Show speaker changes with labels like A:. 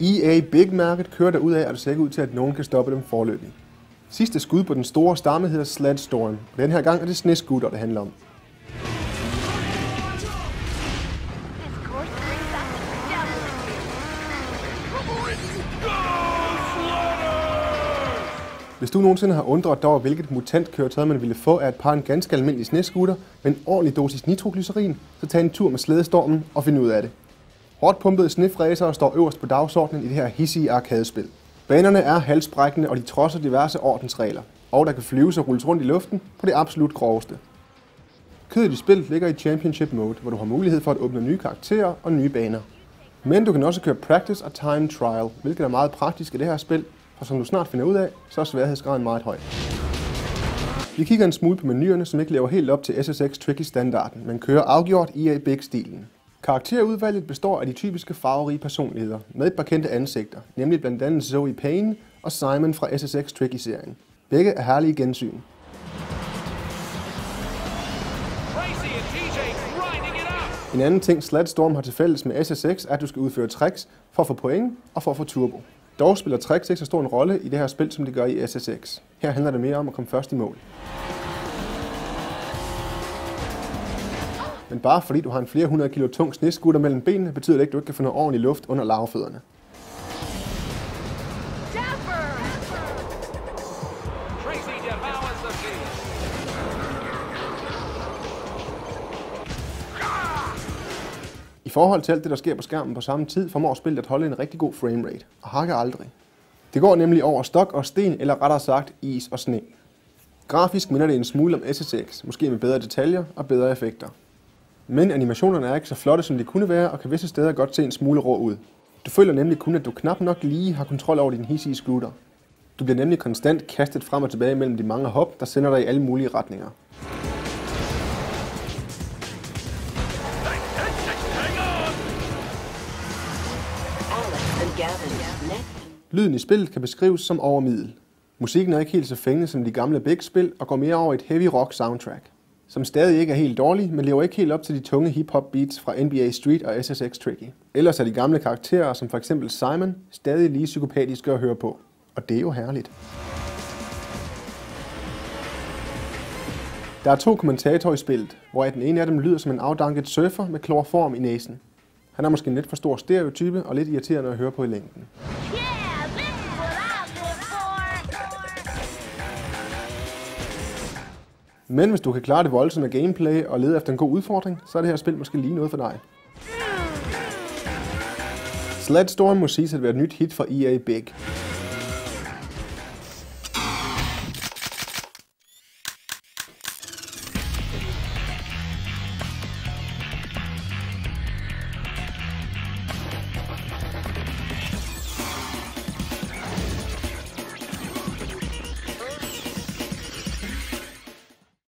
A: EA Big Market kører der ud af, at det ser ikke ud til, at nogen kan stoppe dem forløbig. Sidste skud på den store stamme hedder Sled og Den her gang er det sneskutter, det handler om. Hvis du nogensinde har undret dig over, hvilket mutantkøretøj man ville få af et par en ganske almindelig sneskutter med en ordentlig dosis nitroglycerin, så tag en tur med slædestormen og find ud af det. Råtpumpede pumpede snefræsere står øverst på dagsordenen i det her hissige arkadespil. Banerne er halsbrækkende, og de trodser diverse ordensregler, og der kan flyves og rulles rundt i luften på det absolut groveste. Kødet i spillet ligger i Championship Mode, hvor du har mulighed for at åbne nye karakterer og nye baner. Men du kan også køre Practice og Time Trial, hvilket er meget praktisk i det her spil, for som du snart finder ud af, så er sværhedsgraden meget høj. Vi kigger en smule på menuerne, som ikke lever helt op til SSX Tricky-standarden, men kører afgjort EA Big-stilen. Karakterudvalget består af de typiske farverige personligheder, med et par kendte ansigter, nemlig blandt andet Zoe Payne og Simon fra SSX Tricky-serien. Begge er herlige gensyn. En anden ting, Sladstorm har til fælles med SSX, er, at du skal udføre tricks for at få point og for at få turbo. Dog spiller tricks ikke så stor en rolle i det her spil, som det gør i SSX. Her handler det mere om at komme først i mål. Men bare fordi du har en flere hundrede kilo tung sneskutter mellem benene, betyder det ikke, at du ikke kan få noget ordentlig luft under lavfødderne. I forhold til alt det, der sker på skærmen på samme tid, formår spillet at holde en rigtig god framerate, og hakker aldrig. Det går nemlig over stok og sten, eller rettere sagt is og sne. Grafisk minder det en smule om SSX, måske med bedre detaljer og bedre effekter. Men animationerne er ikke så flotte, som de kunne være, og kan visse steder godt se en smule rå ud. Du føler nemlig kun, at du knap nok lige har kontrol over din hissige scooter. Du bliver nemlig konstant kastet frem og tilbage mellem de mange hop, der sender dig i alle mulige retninger. Lyden i spillet kan beskrives som overmiddel. Musikken er ikke helt så fængende som de gamle Big-spil og går mere over i et heavy rock soundtrack, som stadig ikke er helt dårlig, men lever ikke helt op til de tunge hip-hop beats fra NBA Street og SSX Tricky. Ellers er de gamle karakterer, som for eksempel Simon, stadig lige psykopatiske at høre på. Og det er jo herligt. Der er to kommentatorer i spillet, hvor den ene af dem lyder som en afdanket surfer med kloroform i næsen. Han er måske en lidt for stor stereotype og lidt irriterende at høre på i længden.
B: Yeah,
A: Men hvis du kan klare det voldsomme gameplay og lede efter en god udfordring, så er det her spil måske lige noget for dig. Sledstorm må siges at være et nyt hit fra EA Big.